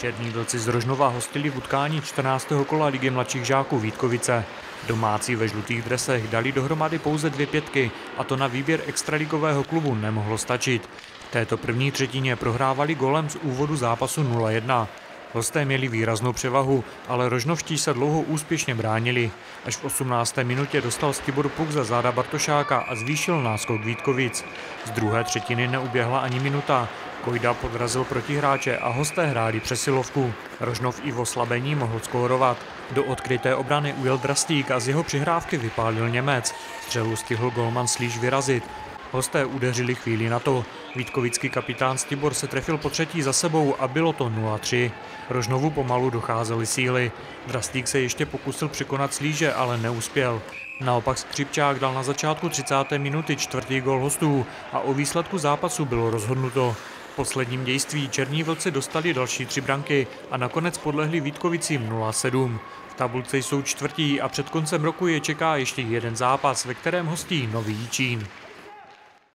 Černí vlci z Rožnova hostili v utkání 14. kola ligy mladších žáků Vítkovice. Domácí ve žlutých dresech dali dohromady pouze dvě pětky a to na výběr extraligového klubu nemohlo stačit. V této první třetině prohrávali golem z úvodu zápasu 0-1. Hosté měli výraznou převahu, ale rožnovští se dlouho úspěšně bránili. Až v 18. minutě dostal Stibor Puk za záda Bartošáka a zvýšil náskok Vítkovic. Z druhé třetiny neuběhla ani minuta. Kojda podrazil protihráče a hosté hráli přesilovku. Rožnov i v oslabení mohl skórovat. Do odkryté obrany ujel Drastík a z jeho přihrávky vypálil Němec. Střelu stihl golman Slíž vyrazit. Hosté udeřili chvíli na to. Vítkovický kapitán Stibor se trefil po třetí za sebou a bylo to 0-3. Rožnovu pomalu docházely síly. Drastík se ještě pokusil překonat slíže, ale neuspěl. Naopak Skřipčák dal na začátku 30. minuty čtvrtý gol hostů a o výsledku zápasu bylo rozhodnuto. Posledním dějství Černí vlci dostali další tři branky a nakonec podlehli Vítkovicím 0-7. V tabulce jsou čtvrtí a před koncem roku je čeká ještě jeden zápas, ve kterém hostí Nový Jičín.